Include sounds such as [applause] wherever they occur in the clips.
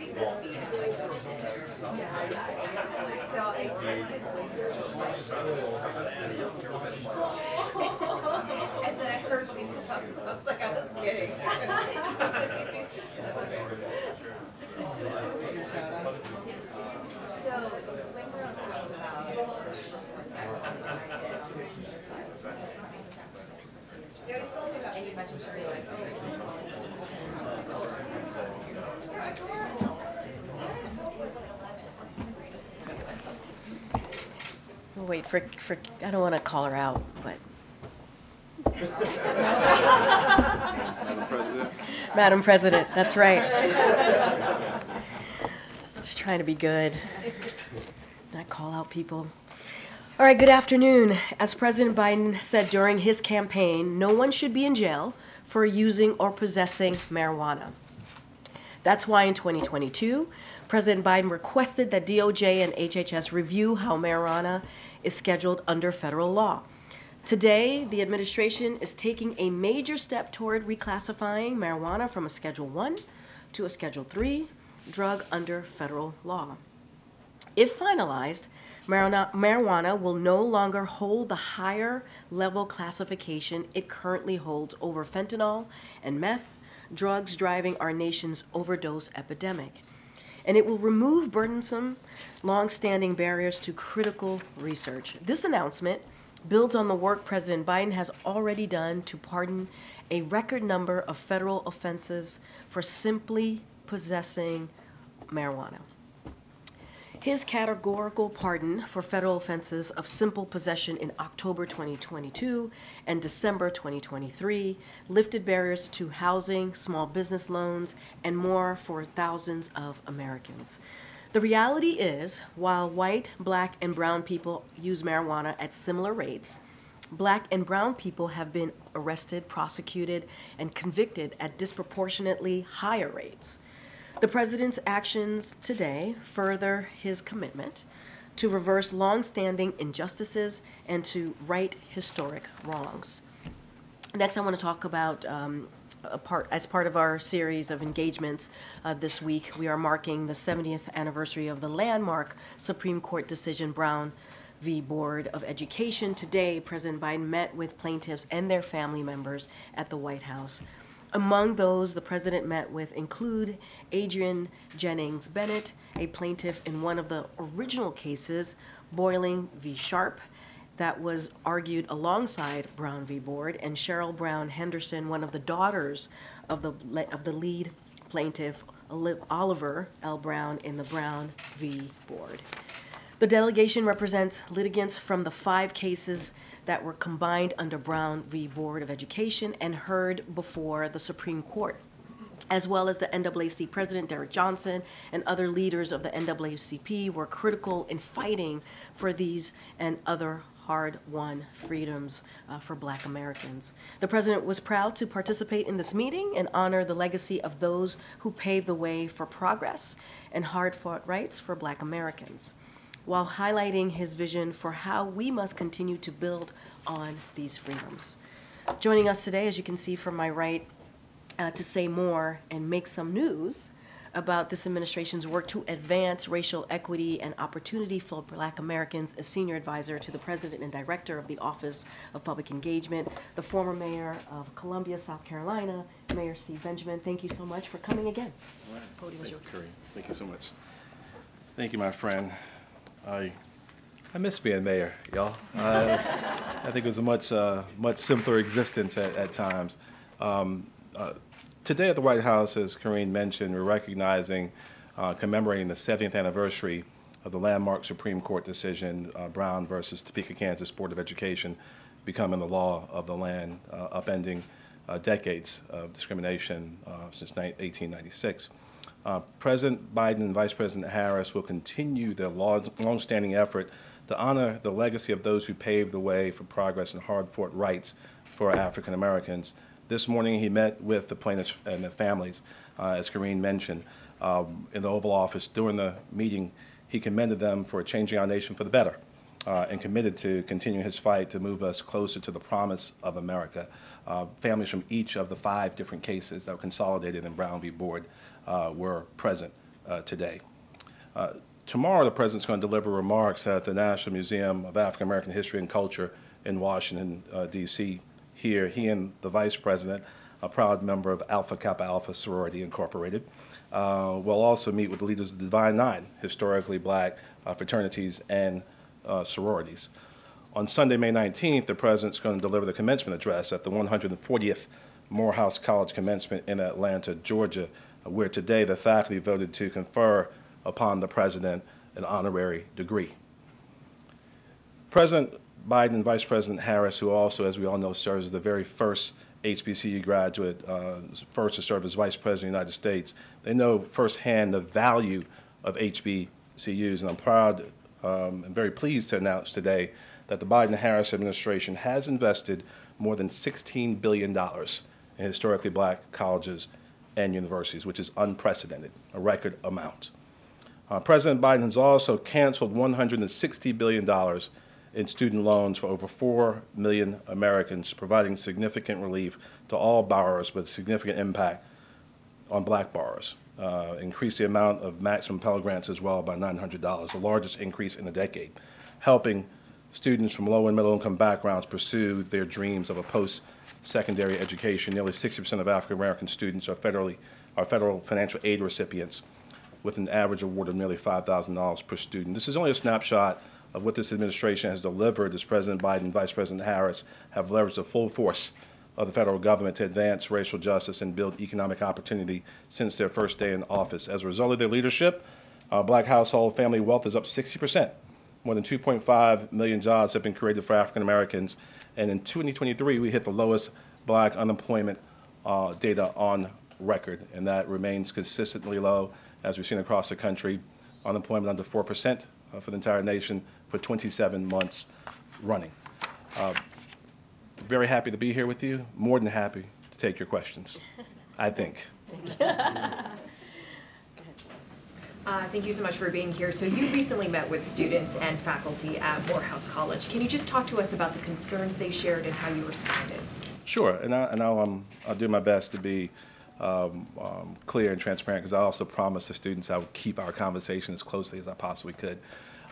think is like, yeah, so I [laughs] And then I heard Lisa talk, so I was like, I was kidding. [laughs] So, when we're on talking about. Mentioned something like. We'll Wait for, for, I don't want to call her out, but. Madam President. Madam President, that's right. Just trying to be good, not call out people. All right, good afternoon. As President Biden said during his campaign, no one should be in jail for using or possessing marijuana. That's why in 2022, President Biden requested that DOJ and HHS review how marijuana is scheduled under federal law. Today, the administration is taking a major step toward reclassifying marijuana from a Schedule 1 to a Schedule 3 drug under federal law. If finalized, marijuana, marijuana will no longer hold the higher level classification it currently holds over fentanyl and meth, drugs driving our nation's overdose epidemic. And it will remove burdensome, long standing barriers to critical research. This announcement builds on the work President Biden has already done to pardon a record number of federal offenses for simply possessing marijuana. His categorical pardon for federal offenses of simple possession in October 2022 and December 2023 lifted barriers to housing, small business loans, and more for thousands of Americans. The reality is, while white, black, and brown people use marijuana at similar rates, black and brown people have been arrested, prosecuted, and convicted at disproportionately higher rates. The president's actions today further his commitment to reverse longstanding injustices and to right historic wrongs. Next, I want to talk about um, a part, as part of our series of engagements uh, this week, we are marking the 70th anniversary of the landmark Supreme Court decision Brown v. Board of Education. Today, President Biden met with plaintiffs and their family members at the White House. Among those the president met with include Adrian Jennings Bennett, a plaintiff in one of the original cases, Bolling v. Sharpe, that was argued alongside Brown v. Board, and Cheryl Brown Henderson, one of the daughters of the, of the lead plaintiff, Oliver L. Brown, in the Brown v. Board. The delegation represents litigants from the five cases that were combined under Brown v. Board of Education and heard before the Supreme Court, as well as the NAACP President Derrick Johnson and other leaders of the NAACP were critical in fighting for these and other hard-won freedoms uh, for Black Americans. The president was proud to participate in this meeting and honor the legacy of those who paved the way for progress and hard-fought rights for Black Americans while highlighting his vision for how we must continue to build on these freedoms. Joining us today, as you can see from my right, uh, to say more and make some news about this administration's work to advance racial equity and opportunity for Black Americans as senior advisor to the president and director of the Office of Public Engagement, the former mayor of Columbia, South Carolina, Mayor Steve Benjamin. Thank you so much for coming again. Podium is yours. Curry, thank you so much. Thank you, my friend. I, I miss being mayor, y'all. I, I think it was a much, uh, much simpler existence at, at times. Um, uh, today at the White House, as Karine mentioned, we're recognizing, uh, commemorating the 70th anniversary of the landmark Supreme Court decision, uh, Brown versus Topeka, Kansas Board of Education, becoming the law of the land, uh, upending decades of discrimination since ni- 1896. Uh, President Biden and Vice President Harris will continue their long- longstanding effort to honor the legacy of those who paved the way for progress and hard-fought rights for African Americans. This morning, he met with the plaintiffs and their families, uh, as Karine mentioned, um, in the Oval Office. During the meeting, he commended them for changing our nation for the better uh, and committed to continuing his fight to move us closer to the promise of America. Uh, families from each of the five different cases that were consolidated in Brown v. Board were present uh, today. Uh, tomorrow, the president's going to deliver remarks at the National Museum of African American History and Culture in Washington, uh, D.C. Here, he and the vice president, a proud member of Alpha Kappa Alpha Sorority Incorporated, uh, will also meet with the leaders of the Divine Nine, historically black uh, fraternities and uh, sororities. On Sunday, May 19th, the president's going to deliver the commencement address at the 140th Morehouse College Commencement in Atlanta, Georgia, where today the faculty voted to confer upon the president an honorary degree. President Biden and Vice President Harris, who also, as we all know, serves as the very first HBCU graduate, uh, first to serve as Vice President of the United States, they know firsthand the value of HBCUs, and I'm proud um, and very pleased to announce today that the Biden-Harris administration has invested more than $16 billion in historically black colleges and universities, which is unprecedented, a record amount. Uh, President Biden has also canceled $160 billion in student loans for over 4 million Americans, providing significant relief to all borrowers with significant impact on black borrowers. Uh, increased the amount of maximum Pell Grants as well by $900, the largest increase in a decade, helping students from low and middle income backgrounds pursue their dreams of a post secondary education. Nearly 60% of African American students are federally are federal financial aid recipients with an average award of nearly $5,000 per student. This is only a snapshot of what this administration has delivered as President Biden and Vice President Harris have leveraged the full force of the federal government to advance racial justice and build economic opportunity since their first day in office. As a result of their leadership, uh, black household family wealth is up 60%. More than 2.5 million jobs have been created for African Americans. And in 2023, we hit the lowest black unemployment uh, data on record, and that remains consistently low, as we've seen across the country. Unemployment under 4% uh, for the entire nation for 27 months running. Uh, very happy to be here with you. More than happy to take your questions, I think. [laughs] Uh, Thank you so much for being here. So you recently met with students and faculty at Morehouse College. Can you just talk to us about the concerns they shared and how you responded? Sure, and, I, and I'll, um, I'll do my best to be um, um, clear and transparent because I also promised the students I would keep our conversation as closely as I possibly could.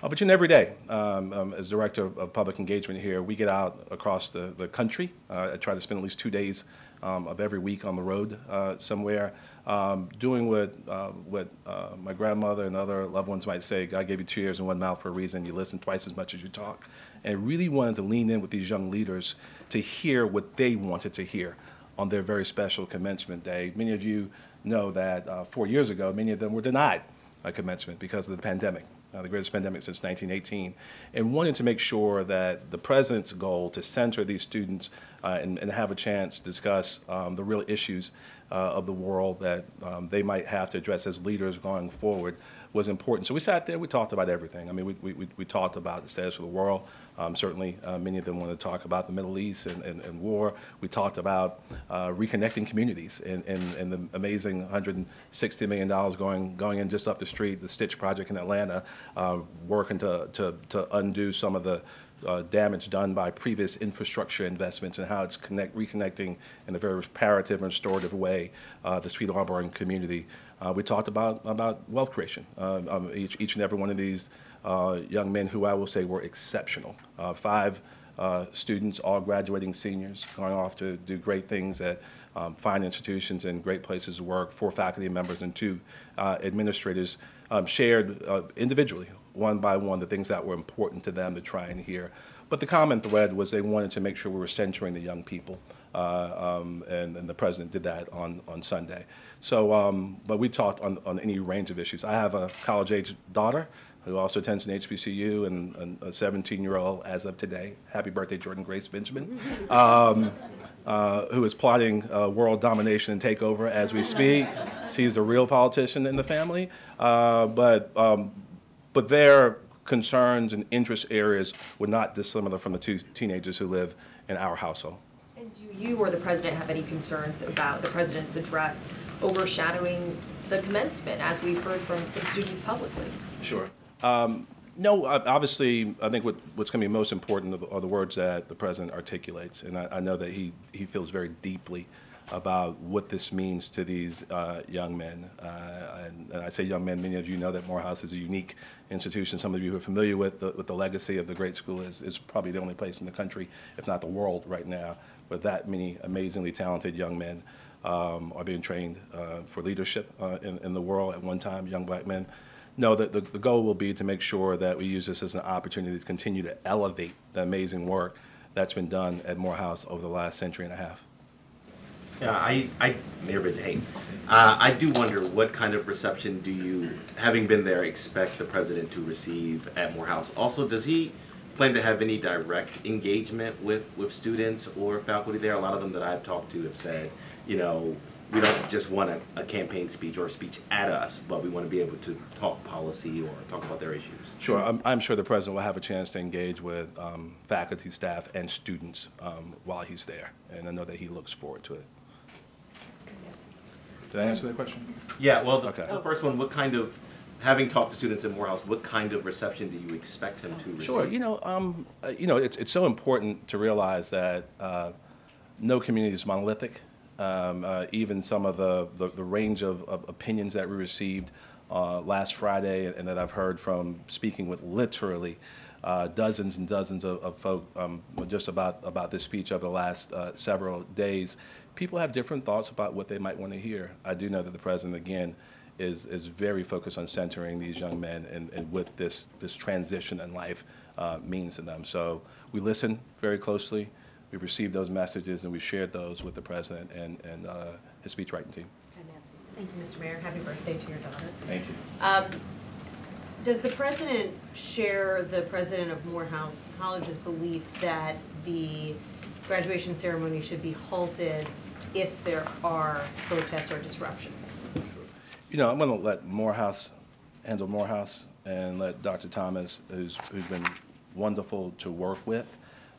Uh, but you know, every day, um, um, as director of, of public engagement here, we get out across the, the country. Uh, I try to spend at least two days um, of every week on the road uh, somewhere, um, doing what uh, what uh, my grandmother and other loved ones might say. God gave you two ears and one mouth for a reason. You listen twice as much as you talk, and really wanted to lean in with these young leaders to hear what they wanted to hear on their very special commencement day. Many of you know that uh, four years ago, many of them were denied a commencement because of the pandemic, uh, the greatest pandemic since 1918, and wanted to make sure that the president's goal to center these students uh, and, and have a chance to discuss um, the real issues uh, of the world that um, they might have to address as leaders going forward was important. So we sat there, we talked about everything. I mean, we, we, we- talked about the status of the world. Um, certainly, uh, many of them wanted to talk about the Middle East and, and, and war. We talked about uh, reconnecting communities and, and, and the amazing $160 million going, going in just up the street, the Stitch Project in Atlanta, uh, working to, to, to undo some of the uh, damage done by previous infrastructure investments and how it's connect, reconnecting in a very reparative and restorative way uh, the Sweet Auburn community. Uh, we talked about, about wealth creation. Uh, um, each, each and every one of these uh, young men who I will say were exceptional. Uh, five students, all graduating seniors, going off to do great things at um, fine institutions and great places to work. Four faculty members and two administrators um, shared individually, one by one, the things that were important to them to try and hear. But the common thread was they wanted to make sure we were centering the young people, uh, um, and, and the president did that on, on Sunday. So, um, but we talked on, on any range of issues. I have a college-age daughter who also attends an HBCU and, and a 17-year-old as of today. Happy birthday, Jordan Grace Benjamin, um, uh, who is plotting uh, world domination and takeover as we speak. She's a real politician in the family, uh, but um, but their concerns and interest areas were not dissimilar from the two teenagers who live in our household. And do you or the president have any concerns about the president's address overshadowing the commencement, as we've heard from some students publicly? Sure. Um, no, obviously, I think what, what's going to be most important are the, are the words that the president articulates, and I, I know that he, he feels very deeply about what this means to these uh, young men. Uh, and, and I say young men, many of you know that Morehouse is a unique institution. Some of you who are familiar with the, with the legacy of the great school is, is probably the only place in the country, if not the world, right now, where that many amazingly talented young men um, are being trained uh, for leadership uh, in, in the world at one time, young black men. No, the, the, the goal will be to make sure that we use this as an opportunity to continue to elevate the amazing work that's been done at Morehouse over the last century and a half. Yeah, I, I, Mayor Benjamin, uh, I do wonder what kind of reception do you, having been there, expect the president to receive at Morehouse? Also, does he plan to have any direct engagement with, with students or faculty there? A lot of them that I've talked to have said, you know, we don't just want a, a campaign speech or a speech at us, but we want to be able to talk policy or talk about their issues. Sure, I'm, I'm sure the president will have a chance to engage with um, faculty, staff, and students um, while he's there, and I know that he looks forward to it. Did I answer that question? Yeah, well, the, Okay. the first one, what kind of, having talked to students in Morehouse, what kind of reception do you expect him to receive? Sure. You know, um, uh, you know, it's it's so important to realize that uh, no community is monolithic. Um, uh, even some of the, the, the range of, of opinions that we received uh, last Friday and that I've heard from speaking with literally uh, dozens and dozens of, of folk um, just about, about this speech over the last uh, several days, people have different thoughts about what they might want to hear. I do know that the president, again, is, is very focused on centering these young men and, and what this, this transition in life uh, means to them. So we listen very closely. We've received those messages and we shared those with the president and, and uh, his speechwriting team. Thank you, Mr. Mayor. Happy birthday to your daughter. Thank you. Um, Does the president share the president of Morehouse College's belief that the graduation ceremony should be halted if there are protests or disruptions? You know, I'm going to let Morehouse handle Morehouse and let Dr. Thomas, who's, who's been wonderful to work with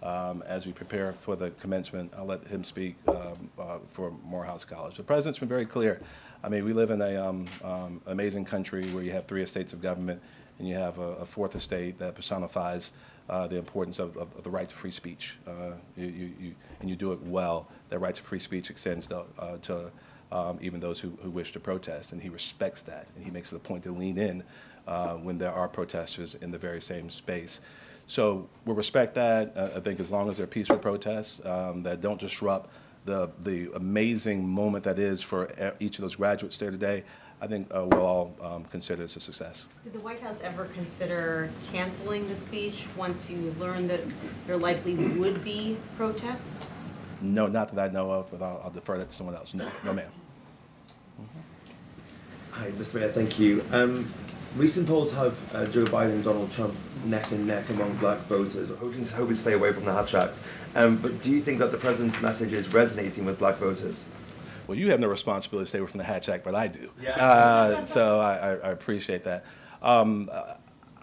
um, as we prepare for the commencement, I'll let him speak um, uh, for Morehouse College. The president's been very clear. I mean, we live in a um, um, amazing country where you have three estates of government and you have a, a fourth estate that personifies uh, the importance of, of, of the right to free speech. Uh, you, you, you, and you do it well. That right to free speech extends to, uh, to um, even those who, who wish to protest, and he respects that, and he makes it a point to lean in uh, when there are protesters in the very same space. So we'll respect that. Uh, I think as long as they're peaceful protests um, that don't disrupt the the amazing moment that is for each of those graduates there today, I think uh, we'll all um, consider this a success. Did the White House ever consider canceling the speech once you learned that there likely would be protests? No, not that I know of, but I'll, I'll defer that to someone else. No, no, ma'am. Hi, Mr. Mayor, thank you. Um, recent polls have uh, Joe Biden and Donald Trump neck and neck among black voters, hoping to, hoping to stay away from the Hatch Act. Um, but do you think that the president's message is resonating with black voters? Well, you have no responsibility to stay away from the Hatch Act, but I do. Yeah. Uh, so I, I, I appreciate that. Um,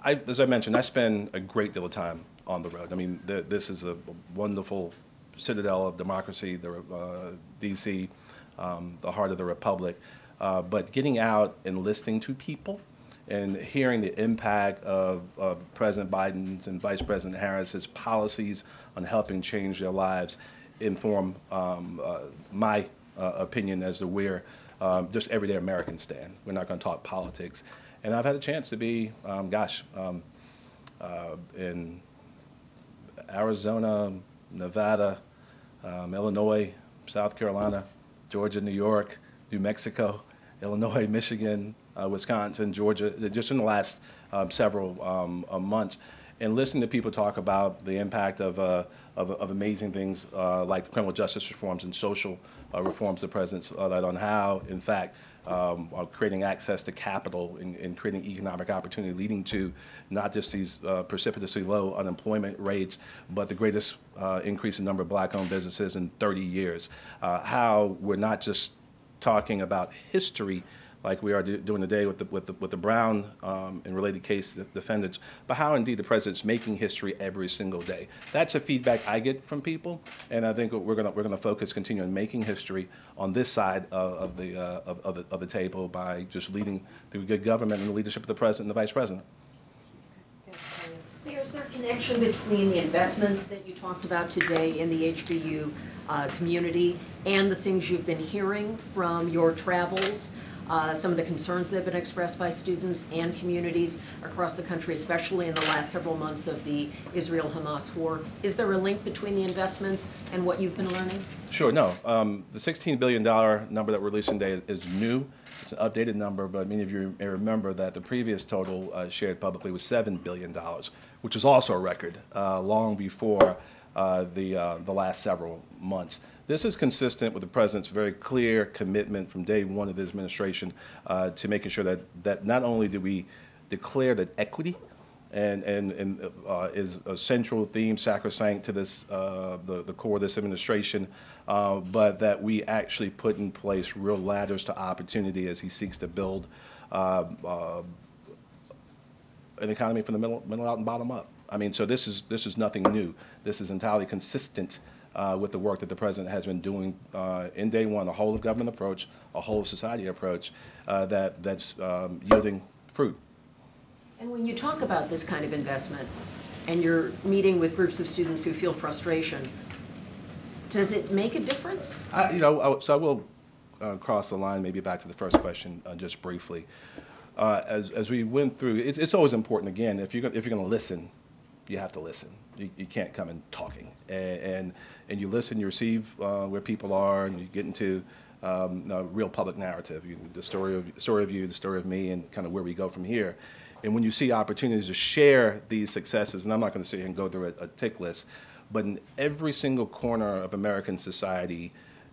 I, as I mentioned, I spend a great deal of time on the road. I mean, th- this is a wonderful citadel of democracy, the uh, D.C., um, the heart of the republic. Uh, but getting out and listening to people and hearing the impact of, of President Biden's and Vice President Harris's policies on helping change their lives inform um, uh, my uh, opinion as to where um, just everyday Americans stand. We're not going to talk politics. And I've had a chance to be, um, gosh, um, uh, in Arizona, Nevada, um, Illinois, South Carolina, Georgia, New York, New Mexico, Illinois, [laughs] Michigan, uh, Wisconsin, Georgia, just in the last um, several um, uh, months, and listening to people talk about the impact of, uh, of, of amazing things uh, like criminal justice reforms and social uh, reforms the president's uh, led on how, in fact, um, are creating access to capital and, and creating economic opportunity, leading to not just these uh, precipitously low unemployment rates, but the greatest uh, increase in number of black-owned businesses in 30 years. Uh, how we're not just talking about history like we are do- doing today with the, with the, with the Brown um, and related case defendants, but how indeed the president's making history every single day. That's a feedback I get from people, and I think we're going we're gonna focus, continue on making history on this side of, of, the, uh, of, of, the, of the table by just leading through good government and the leadership of the president and the vice president. Is there a connection between the investments that you talked about today in the HBU uh, community and the things you've been hearing from your travels? Uh, Some of the concerns that have been expressed by students and communities across the country, especially in the last several months of the Israel-Hamas war? Is there a link between the investments and what you've been learning? Sure, no. Um, the $16 billion number that we're releasing today is, new. It's an updated number, but many of you may remember that the previous total uh, shared publicly was $7 billion, which was also a record uh, long before uh, the, uh, the last several months. This is consistent with the president's very clear commitment from day one of his administration uh, to making sure that, that not only do we declare that equity and, and, and uh, is a central theme, sacrosanct to this, uh, the, the core of this administration, uh, but that we actually put in place real ladders to opportunity as he seeks to build uh, uh, an economy from the middle, middle out and bottom up. I mean, so this is, this is nothing new. This is entirely consistent uh, with the work that the president has been doing uh, in day one, a whole of government approach, a whole of society approach uh, that, that's um, yielding fruit. And when you talk about this kind of investment, and you're meeting with groups of students who feel frustration, does it make a difference? I, you know, I- so I will uh, cross the line, maybe back to the first question, uh, just briefly. Uh, As, as we went through, it's, it's always important, again, if you're, if you're going to listen, you have to listen. You, you can't come in talking. And, and, and you listen, you receive uh, where people are, and you get into um, a real public narrative, you, the story of, story of you, the story of me, and kind of where we go from here. And when you see opportunities to share these successes, and I'm not going to sit here and go through a, a tick list, but in every single corner of American society,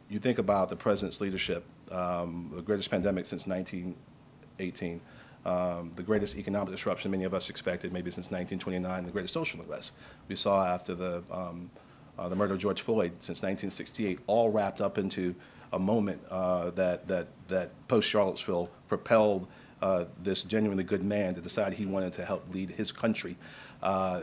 you think about the president's leadership, um, the greatest pandemic since 1918, um, the greatest economic disruption many of us expected maybe since 1929, the greatest social unrest we saw after the, um, uh, the murder of George Floyd since 1968, all wrapped up into a moment uh, that, that, that post-Charlottesville propelled uh, this genuinely good man to decide he wanted to help lead his country. Uh,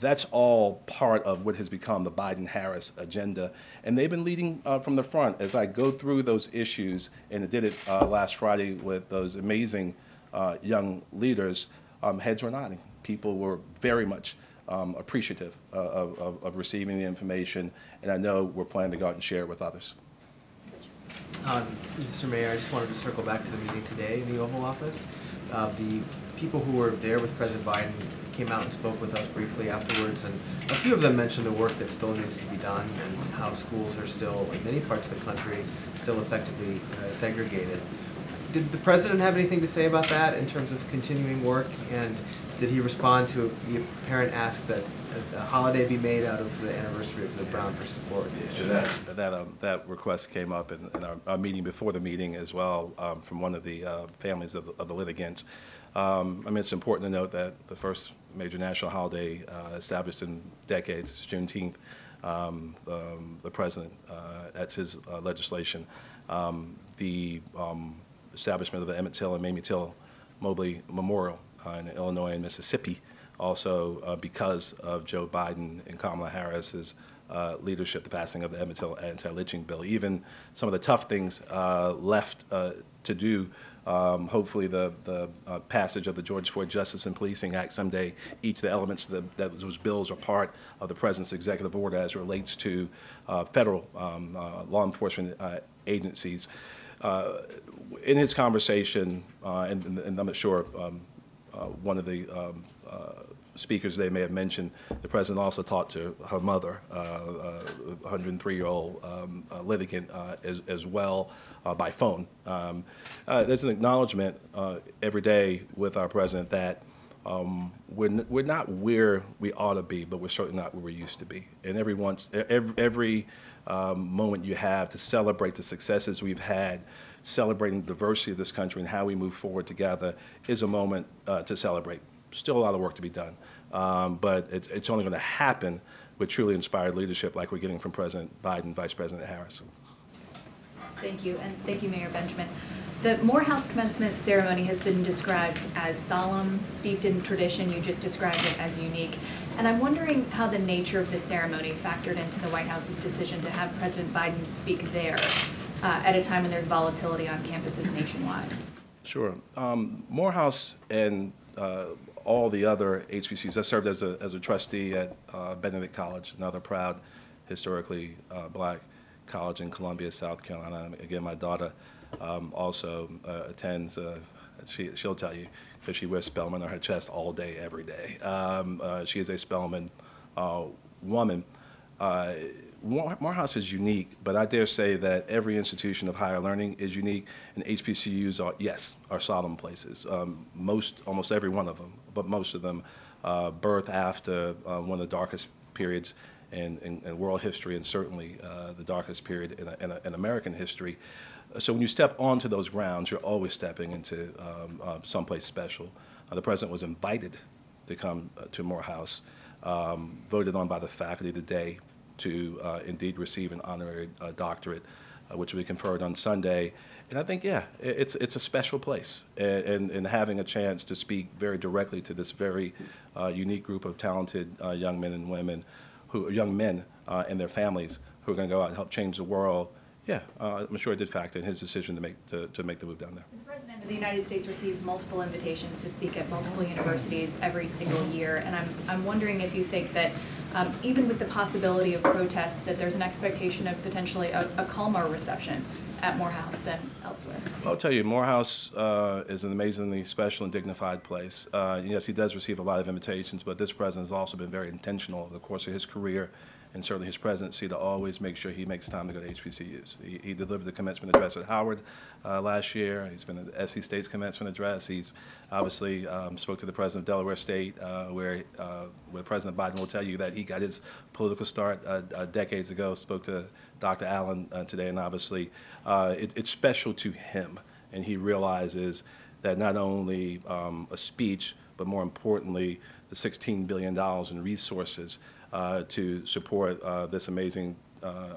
that's all part of what has become the Biden-Harris agenda, and they've been leading uh, from the front. As I go through those issues, and I did it uh, last Friday with those amazing uh, young leaders, um, heads were nodding. People were very much um, appreciative uh, of, of, receiving the information, and I know we're planning to go out and share it with others. Um, Mr. Mayor, I just wanted to circle back to the meeting today in the Oval Office. Uh, the people who were there with President Biden came out and spoke with us briefly afterwards, and a few of them mentioned the work that still needs to be done and how schools are still, in many parts of the country, still effectively uh, segregated. Did the president have anything to say about that in terms of continuing work? And did he respond to the parent ask that a- a holiday be made out of the anniversary of the Brown versus Board? So that, that, um, that request came up in, in our, our meeting before the meeting as well, um, from one of the, uh, families of, the- of the litigants. Um, I mean, it's important to note that the first major national holiday, uh, established in decades is Juneteenth. Um, um, the president, uh, that's his uh, legislation. Um, the, um, establishment of the Emmett Till and Mamie Till Mobley Memorial uh, in Illinois and Mississippi, also uh, because of Joe Biden and Kamala Harris's uh, leadership, the passing of the Emmett Till anti-lynching bill. Even some of the tough things uh, left uh, to do. Um, hopefully, the the uh, passage of the George Floyd Justice and Policing Act someday. Each of the elements of the, that those bills are part of the president's executive order as relates to federal um, law enforcement agencies. Uh, in his conversation, uh, and, and- I'm not sure, um, uh, one of the um, speakers they may have mentioned, the president also talked to her mother, a 103-year-old um, litigant, as, as well by phone. Um, there's an acknowledgement every day with our president that um, we're, we're not where we ought to be, but we're certainly not where we used to be. And every once, every, every um, moment you have to celebrate the successes we've had, celebrating the diversity of this country and how we move forward together is a moment uh, to celebrate. Still a lot of work to be done, um, but it's, it's only going to happen with truly inspired leadership like we're getting from President Biden, Vice President Harris. Thank you, and thank you, Mayor Benjamin. The Morehouse commencement ceremony has been described as solemn, steeped in tradition. You just described it as unique. And I'm wondering how the nature of this ceremony factored into the White House's decision to have President Biden speak there uh, at a time when there's volatility on campuses nationwide. Sure. Um, Morehouse and uh, all the other HBCUs, I served as a, as a trustee at uh, Benedict College, another proud historically uh, black college in Columbia, South Carolina. Again, my daughter um, also uh, attends, uh, she, she'll tell you, she wears Spelman on her chest all day, every day. Um, uh, she is a Spelman uh, woman. Uh, Morehouse is unique, but I dare say that every institution of higher learning is unique, and HBCUs are, yes, are solemn places. Um, most, almost every one of them, but most of them uh, birth after uh, one of the darkest periods in, in, in world history, and certainly uh, the darkest period in, in, in American history. So when you step onto those grounds, you're always stepping into um, uh, someplace special. Uh, the president was invited to come uh, to Morehouse, um, voted on by the faculty today to uh, indeed receive an honorary doctorate, which will be conferred on Sunday. And I think, yeah, it's, it's a special place. And, and, and having a chance to speak very directly to this very uh, unique group of talented uh, young men and women, who, young men uh, and their families who are going to go out and help change the world, yeah, uh, I'm sure it did factor in his decision to make, to, to make the move down there. The President of the United States receives multiple invitations to speak at multiple universities every single year, and I'm, I'm wondering if you think that, um, even with the possibility of protests, that there's an expectation of potentially a, a calmer reception at Morehouse than elsewhere. I'll tell you, Morehouse uh, is an amazingly special and dignified place. Uh, yes, he does receive a lot of invitations, but this president has also been very intentional over the course of his career and certainly his presidency to always make sure he makes time to go to HBCUs. He, he delivered the commencement address at Howard uh, last year. He's been at SC State's commencement address. He's obviously um, spoke to the president of Delaware State, uh, where, uh, where President Biden will tell you that he got his political start uh, uh, decades ago. Spoke to Dr. Allen today, and obviously it, it's special to him, and he realizes that not only um, a speech, but more importantly, the $16 billion in resources to support uh, this amazing, uh,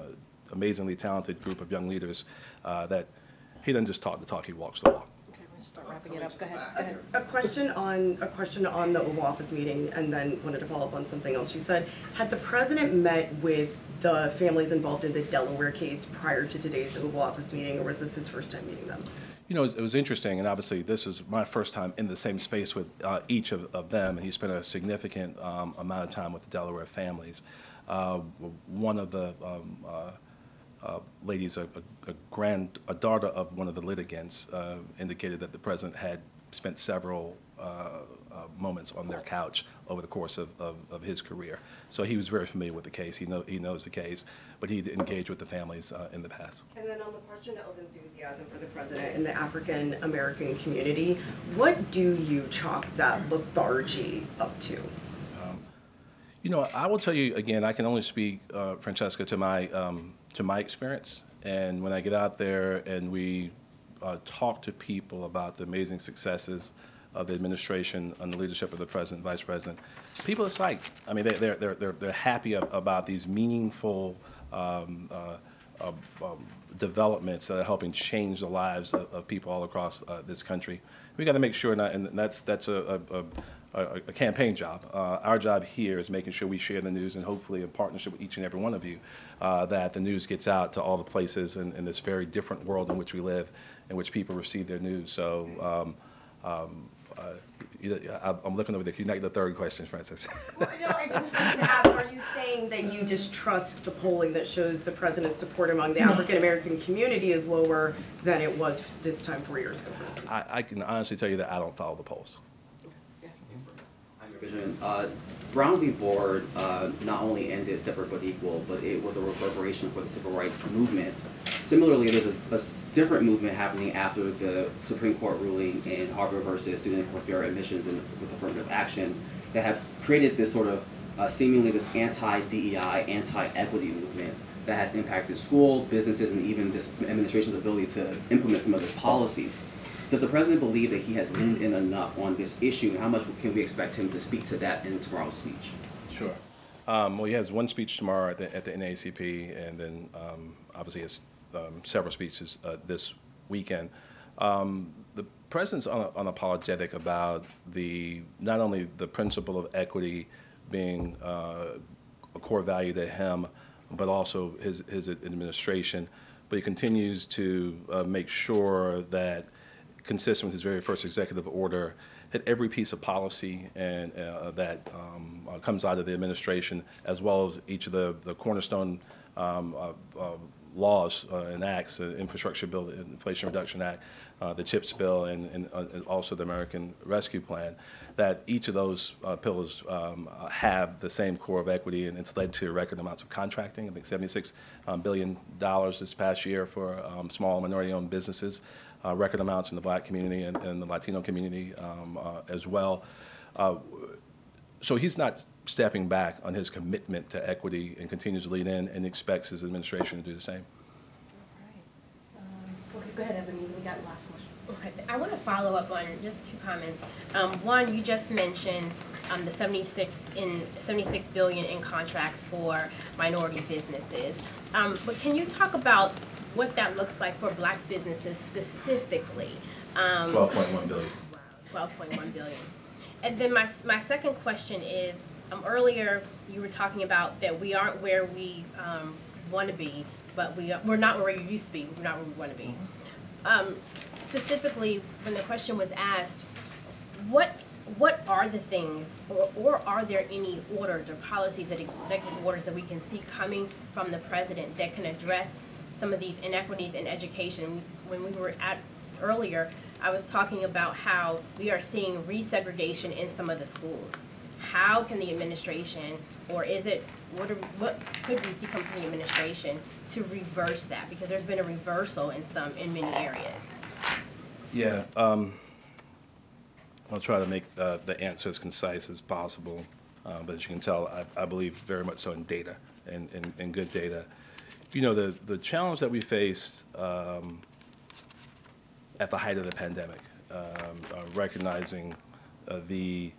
amazingly talented group of young leaders uh, that he doesn't just talk the talk, he walks the walk. Okay, I'm gonna start wrapping it up. Go ahead, go ahead. A question on, a question on the Oval Office meeting, and then wanted to follow up on something else. You said, had the president met with the families involved in the Delaware case prior to today's Oval Office meeting, or was this his first time meeting them? You know, it was, it was interesting, and obviously this is my first time in the same space with uh, each of, of them, and he spent a significant um, amount of time with the Delaware families. Uh, one of the um, uh, uh, ladies, a, a, grand, a daughter of one of the litigants, uh, indicated that the president had spent several uh, uh, moments on their couch over the course of, of, of his career. So he was very familiar with the case. He know he knows the case, but he'd engaged with the families uh, in the past. And then on the question of enthusiasm for the president in the African American community, what do you chalk that lethargy up to? You know, I will tell you again. I can only speak, uh, Francesca, to my um, to my experience. And when I get out there and we uh, talk to people about the amazing successes of the administration and the leadership of the president, vice president, people are psyched. I mean, they, they're they're they're they're happy about these meaningful. Um, uh, uh, um, developments that are helping change the lives of, of people all across uh, this country. We got to make sure, not, and that's that's a, a, a, a campaign job. Uh, our job here is making sure we share the news, and hopefully, in partnership with each and every one of you, uh, that the news gets out to all the places in, in this very different world in which we live, in which people receive their news. So. Um, um, uh, I- I'm looking over there. Can you not get the third question, Francis? Well, no, I just wanted to ask, are you saying that you distrust the polling that shows the president's support among the African American community is lower than it was this time four years ago, for instance? I, I can honestly tell you that I don't follow the polls. I'm your vision. Uh, Brown v. Board uh, not only ended separate but equal, but it was a reverberation for the civil rights movement. Similarly, there's a different movement happening after the Supreme Court ruling in Harvard versus Student Fair Admissions and with affirmative action that has created this sort of uh, seemingly this anti-DEI, anti-equity movement that has impacted schools, businesses, and even this administration's ability to implement some of its policies. Does the president believe that he has leaned in enough on this issue, and how much can we expect him to speak to that in tomorrow's speech? Sure. Um, well, he has one speech tomorrow at the, at the NAACP, and then um, obviously has um, several speeches uh, this weekend. Um, the president's un- unapologetic about the not only the principle of equity being uh, a core value to him, but also his his administration. But he continues to uh, make sure that consistent with his very first executive order, that every piece of policy and uh, that um, uh, comes out of the administration, as well as each of the, the cornerstone um, uh, uh, laws uh, and acts, Infrastructure Bill, Inflation Reduction Act, the CHIPS Bill, and, and, also the American Rescue Plan, that each of those pillars um, have the same core of equity, and it's led to record amounts of contracting. I think 76 um, billion this past year for um, small minority-owned businesses, record amounts in the Black community and, and the Latino community um, uh, as well. Uh, so he's not stepping back on his commitment to equity and continues to lead in and expects his administration to do the same. Alright, Okay, go ahead, Ebony, we got last question. Okay, I want to follow up on just two comments. Um, one, you just mentioned, um, the seventy-six in, seventy-six billion in contracts for minority businesses. Um, but can you talk about what that looks like for black businesses specifically? Um, 12.1 billion. twelve point one billion. And then my, my second question is, um, earlier you were talking about that we aren't where we, um, wanna be, but we, are- we're not where we used to be, we're not where we wanna be. Um, specifically, when the question was asked, what, what are the things, or, or are there any orders or policies that executive orders that we can see coming from the president that can address some of these inequities in education? When we were at, earlier, I was talking about how we are seeing resegregation in some of the schools. How can the administration, or is it, what, are, what could we see come from the administration to reverse that? Because there's been a reversal in some, in many areas. Yeah, um, I'll try to make uh, the answer as concise as possible. Uh, but as you can tell, I, I believe very much so in data and, and, and good data. You know, the, the challenge that we faced um, at the height of the pandemic, um, uh, recognizing uh, the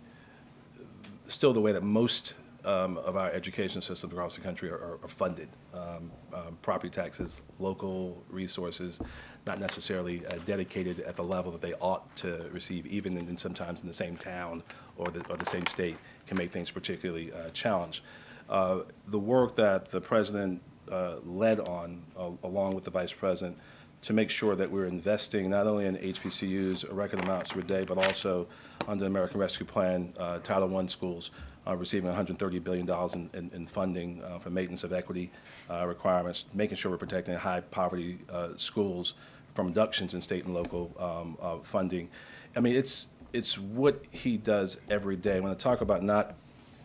still the way that most um, of our education systems across the country are, are funded. Um, um, property taxes, local resources, not necessarily uh, dedicated at the level that they ought to receive, even in, in sometimes in the same town or the, or the same state, can make things particularly uh, challenged. Uh, the work that the president uh, led on, uh, along with the vice president, to make sure that we're investing not only in HBCUs, record amounts per day, but also under the American Rescue Plan, uh, Title I schools uh, receiving $130 billion in, in, in funding uh, for maintenance of equity uh, requirements, making sure we're protecting high poverty uh, schools from reductions in state and local um, funding, I mean, it's, it's what he does every day. When I talk about not,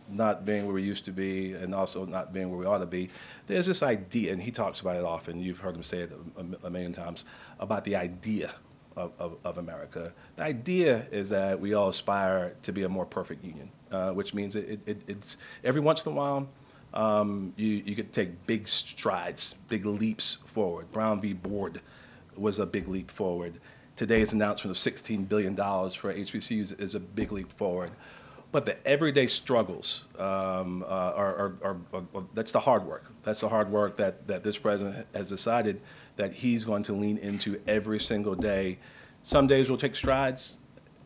not being where we used to be and also not being where we ought to be, there's this idea, and he talks about it often, you've heard him say it a, million times, about the idea of, of, of America. The idea is that we all aspire to be a more perfect union, uh, which means it, it, it's every once in a while, um, you, you could take big strides, big leaps forward. Brown v. Board was a big leap forward. Today's announcement of $16 billion for HBCUs is a big leap forward. But the everyday struggles um, uh, are, are, are, are, that's the hard work. That's the hard work that, that this president has decided that he's going to lean into every single day. Some days we'll take strides,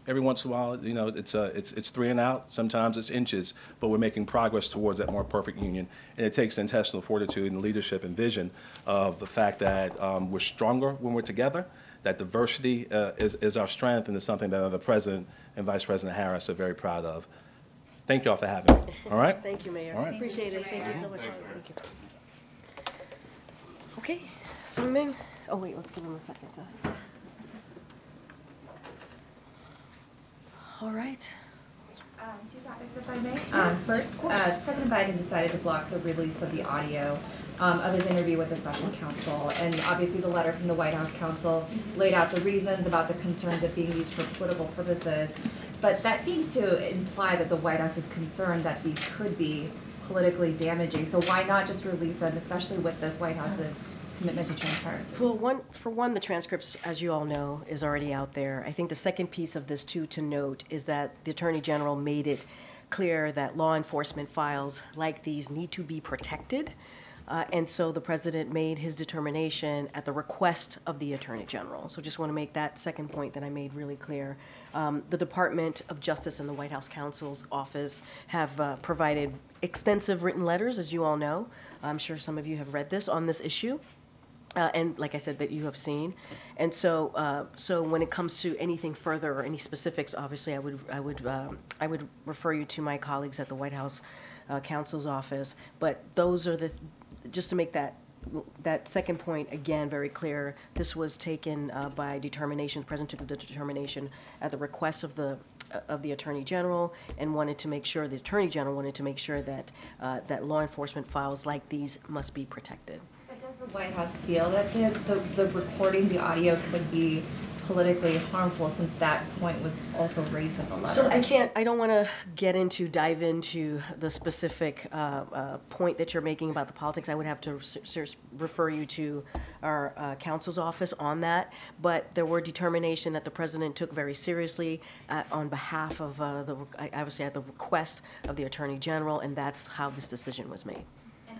every once in a while, you know, it's, uh, it's, it's three and out, sometimes it's inches, but we're making progress towards that more perfect union. And it takes intestinal fortitude and leadership and vision of the fact that um, we're stronger when we're together, that diversity uh, is, is our strength, and is something that the President and Vice President Harris are very proud of. Thank you all for having me, [laughs] all right? Thank you, Mayor. All right. Appreciate it. Thank you so much. Thank you. Okay, Seung Min. Oh, wait, let's give him a second. to- All right. Um, two topics, if I may. Um, first, uh, President Biden decided to block the release of the audio um, of his interview with the special counsel. And obviously, the letter from the White House counsel laid out the reasons about the concerns of being used for political purposes. But that seems to imply that the White House is concerned that these could be politically damaging. So why not just release them, especially with this White House's commitment to transparency? Well, one, for one, the transcripts, as you all know, is already out there. I think the second piece of this, too, to note is that the Attorney General made it clear that law enforcement files like these need to be protected. Uh, and so the president made his determination at the request of the Attorney General. So just want to make that second point that I made really clear. Um, the Department of Justice and the White House counsel's office have uh, provided extensive written letters, as you all know. I'm sure some of you have read this on this issue. Uh, and like I said, that you have seen, and so uh, so when it comes to anything further or any specifics, obviously, I would I would um, I would refer you to my colleagues at the White House uh, counsel's office. But those are the just to make that that second point again very clear. This was taken uh, by determination. The president took the determination at the request of the of the attorney general and wanted to make sure the attorney general wanted to make sure that uh, that law enforcement files like these must be protected. But does the White House feel that the, the, the recording, the audio could be politically harmful since that point was also raised in the letter? So I can't, I don't want to get into, dive into the specific uh, uh, point that you're making about the politics. I would have to refer you to our uh, counsel's office on that. But there were determination that the president took very seriously uh, on behalf of uh, the, obviously at the request of the attorney general, and that's how this decision was made.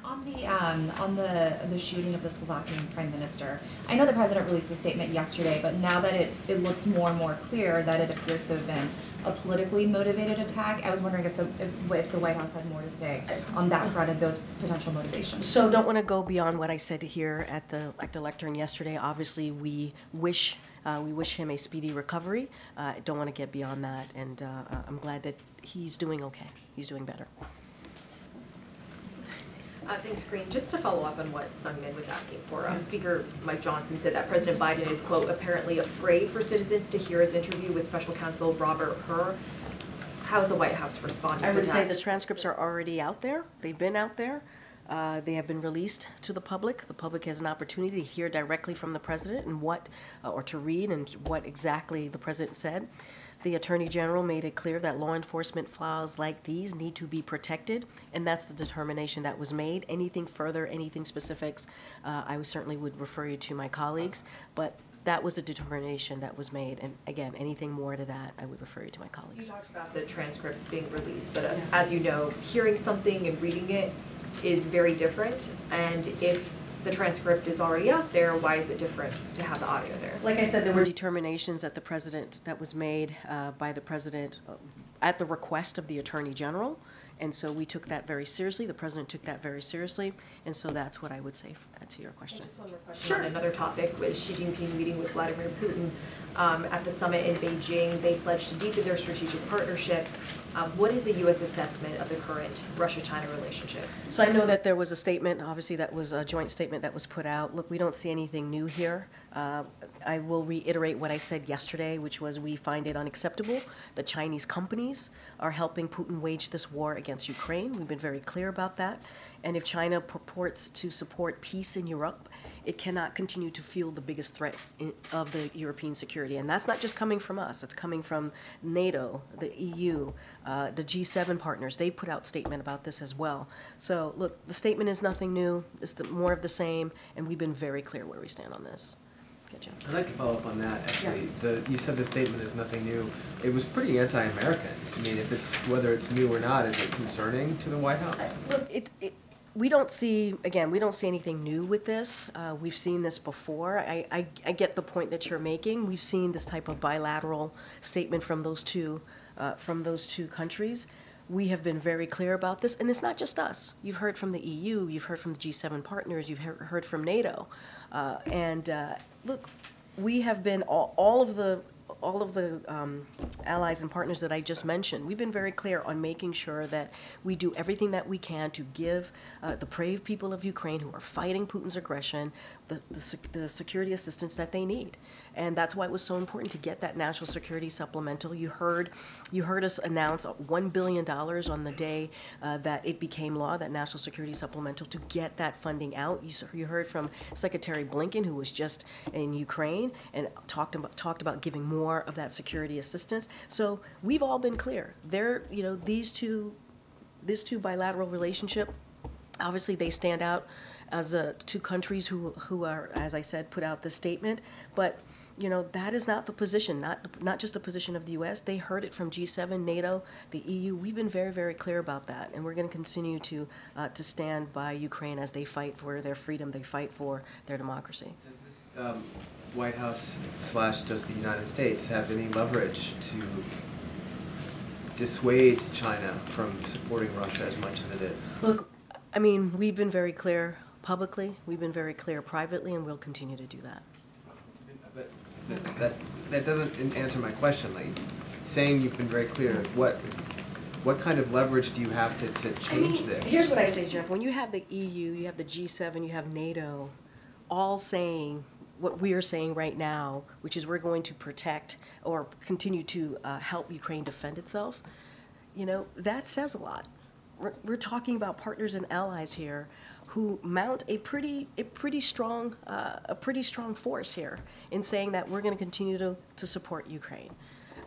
On the, um, on the, the shooting of the Slovakian prime minister, I know the president released a statement yesterday, but now that it, it looks more and more clear that it appears to have been a politically motivated attack, I was wondering if the, if, if the White House had more to say on that front and those potential motivations. So don't want to go beyond what I said here at the, at the lectern yesterday. Obviously, we wish, uh, we wish him a speedy recovery. Uh, I don't want to get beyond that, and uh, uh, I'm glad that he's doing okay. He's doing better. Uh, thanks, Green. Just to follow up on what Seung Min was asking for, um, Speaker Mike Johnson said that President Biden is, quote, apparently afraid for citizens to hear his interview with Special Counsel Robert Hur. How is the White House responding to that? I would say the transcripts are already out there. They've been out there. Uh, They have been released to the public. The public has an opportunity to hear directly from the president and what, uh, or to read and what exactly the president said. The Attorney General made it clear that law enforcement files like these need to be protected, and that's the determination that was made. Anything further, anything specifics, uh, I would certainly would refer you to my colleagues, but that was a determination that was made. And again, anything more to that, I would refer you to my You colleagues. talked about the transcripts being released, but uh, as you know, hearing something and reading it is very different. And if the transcript is already out there, why is it different to have the audio there? Like I said, there were determinations that the president, that was made uh, by the president uh, at the request of the attorney general. And so we took that very seriously. The president took that very seriously. And so that's what I would say to your question. Just one more question on another topic, with Xi Jinping meeting with Vladimir Putin um, at the summit in Beijing. They pledged to deepen their strategic partnership. Um, what is the U.S. assessment of the current Russia-China relationship? So I know that there was a statement, obviously that was a joint statement that was put out. Look, we don't see anything new here. Uh, I will reiterate what I said yesterday, which was we find it unacceptable that Chinese companies are helping Putin wage this war against Ukraine. We've been very clear about that. And if China purports to support peace in Europe, it cannot continue to fuel the biggest threat in, of the European security. And that's not just coming from us, it's coming from NATO, the EU, uh, the G7 partners. They've put out statement about this as well. So look, the statement is nothing new, it's the, more of the same, and we've been very clear where we stand on this. Good job. I'd like to follow up on that, actually. The, you said the statement is nothing new. It was pretty anti-American. I mean, if it's, whether it's new or not, is it concerning to the White House? Look, it, it, we don't see, again, we don't see anything new with this. Uh, we've seen this before. I, I, I get the point that you're making. We've seen this type of bilateral statement from those two, uh, from those two countries. We have been very clear about this, and it's not just us. You've heard from the EU, you've heard from the G7 partners, you've he- heard from NATO. Uh, and uh, look, we have been, all, all of the all of the um, allies and partners that I just mentioned, we've been very clear on making sure that we do everything that we can to give uh, the brave people of Ukraine who are fighting Putin's aggression the, the, the security assistance that they need. And that's why it was so important to get that national security supplemental. You heard, you heard us announce $1 billion on the day uh, that it became law, that national security supplemental, to get that funding out. You, you heard from Secretary Blinken, who was just in Ukraine, and talked about, talked about giving more of that security assistance. So we've all been clear. There, you know, these two, this two bilateral relationship, obviously they stand out as uh, two countries who, who are, as I said, put out the statement. But you know that is not the position, not not just the position of the U.S. They heard it from G7, NATO, the EU. We've been very, very clear about that, and we're going to continue to uh, to stand by Ukraine as they fight for their freedom, they fight for their democracy. Does this um, White House slash does the United States have any leverage to dissuade China from supporting Russia as much as it is? Look, I mean, we've been very clear publicly, we've been very clear privately, and we'll continue to do that. But that, that, that doesn't answer my question. Like, saying you've been very clear, what, what kind of leverage do you have to, to change this? Here's what I say, Jeff. When you have the EU, you have the G7, you have NATO, all saying what we are saying right now, which is we're going to protect or continue to uh, help Ukraine defend itself, you know, that says a lot. We're, we're talking about partners and allies here who mount a pretty, a pretty strong, uh, a pretty strong force here in saying that we're going to continue to, to support Ukraine.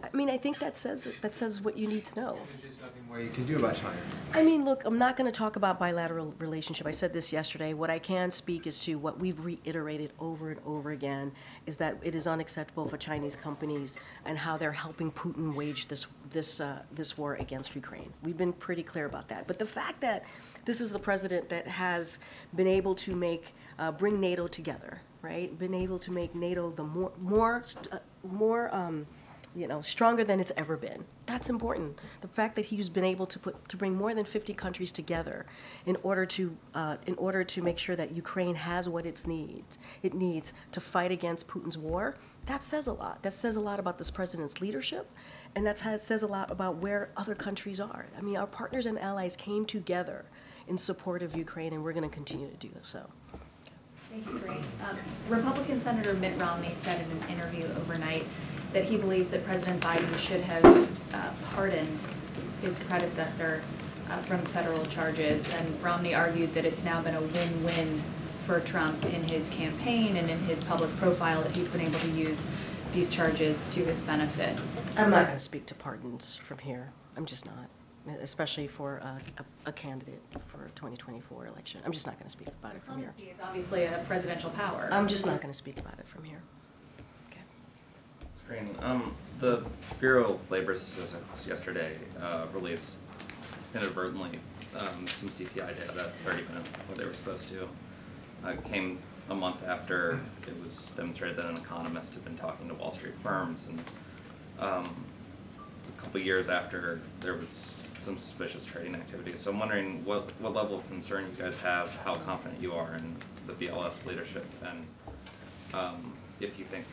I mean, I think that says that says what you need to know. There's just nothing more you can do about China. I mean, look, I'm not going to talk about bilateral relationship. I said this yesterday. What I can speak is to what we've reiterated over and over again is that it is unacceptable for Chinese companies and how they're helping Putin wage this this uh, this war against Ukraine. We've been pretty clear about that. But the fact that this is the president that has been able to make uh, bring NATO together, right? Been able to make NATO the more more uh, more. Um, you know, stronger than it's ever been. That's important. The fact that he's been able to put to bring more than 50 countries together in order to uh, in order to make sure that Ukraine has what it needs it needs to fight against Putin's war. That says a lot. That says a lot about this president's leadership, and that says a lot about where other countries are. I mean, our partners and allies came together in support of Ukraine, and we're going to continue to do so. Thank you, Bree. Um, Republican Senator Mitt Romney said in an interview overnight that he believes that President Biden should have uh, pardoned his predecessor uh, from federal charges. And Romney argued that it's now been a win-win for Trump in his campaign and in his public profile that he's been able to use these charges to his benefit. I'm not going to speak to pardons from here. I'm just not, especially for a, a, a candidate for a 2024 election. I'm just not going to speak about it from here. Diplomacy is obviously a presidential power. I'm just not going to speak about it from here. Okay. Screen. Um, the Bureau of Labor Statistics yesterday uh, released inadvertently um, some CPI data 30 minutes before they were supposed to. Uh, it came a month after it was demonstrated that an economist had been talking to Wall Street firms, and um, a couple years after there was some suspicious trading activity. So I'm wondering what what level of concern you guys have, how confident you are in the BLS leadership, and um, if you think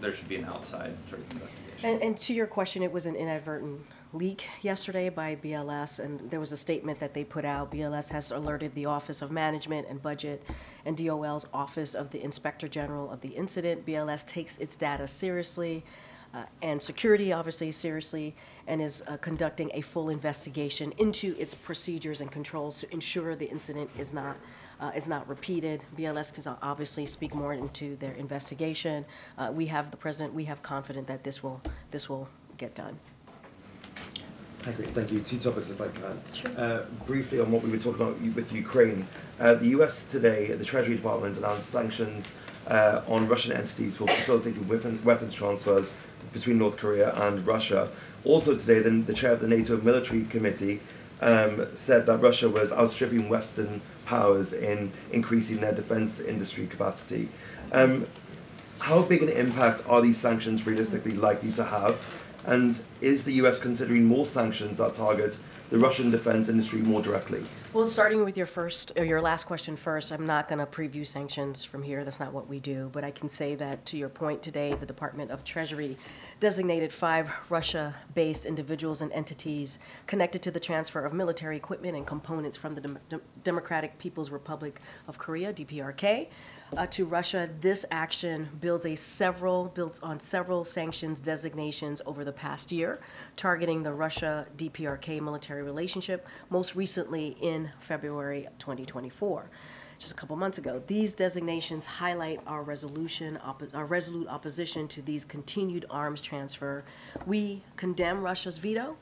there should be an outside sort of investigation. And, and to your question, it was an inadvertent leak yesterday by BLS, and there was a statement that they put out. BLS has alerted the Office of Management and Budget and DOL's Office of the Inspector General of the incident. BLS takes its data seriously. Uh, and security, obviously, seriously, and is uh, conducting a full investigation into its procedures and controls to ensure the incident is not uh, is not repeated. BLS can obviously speak more into their investigation. Uh, we have the president. We have confidence that this will this will get done. Thank you. Thank you. Two topics, if I can. Uh, briefly on what we were talking about with Ukraine. Uh, the U.S. today, the Treasury Department announced sanctions uh, on Russian entities for facilitating weapon, weapons transfers between North Korea and Russia. Also today, the, the chair of the NATO Military Committee um, said that Russia was outstripping Western powers in increasing their defense industry capacity. Um, how big an impact are these sanctions realistically likely to have? And is the US considering more sanctions that target the Russian defense industry more directly? Well, starting with your first or your last question first, I'm not going to preview sanctions from here. That's not what we do. But I can say that to your point today, the Department of Treasury designated five Russia based individuals and entities connected to the transfer of military equipment and components from the Dem- Dem- Democratic People's Republic of Korea, DPRK, uh, to Russia. This action builds a several builds on several sanctions designations over the past year, targeting the Russia DPRK military relationship, most recently in February 2024 just a couple months ago. These designations highlight our resolution, our resolute opposition to these continued arms transfer. We condemn Russia's veto